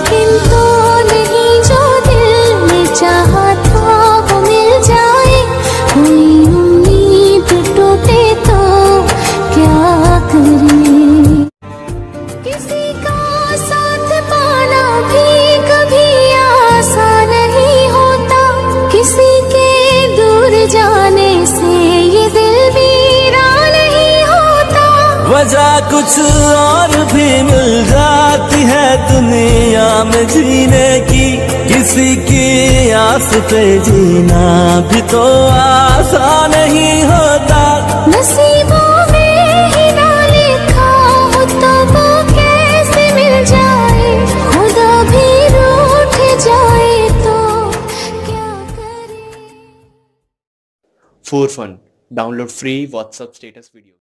तो जो दिल मिल जाए। तो क्या करें? किसी का पाना भी कभी आसान नहीं होता। किसी के दूर जाने ये दिल नहीं होता। वजह कुछ और भी मिल है दुनिया जीने की किसी की आस पे जीना भी तो आसान नहीं होता। नसीबों में ही ना लिखा हो तो वो कैसे मिल जाए? खुदा भी रूठ जाए तो क्या करे? For fun, download free WhatsApp status video.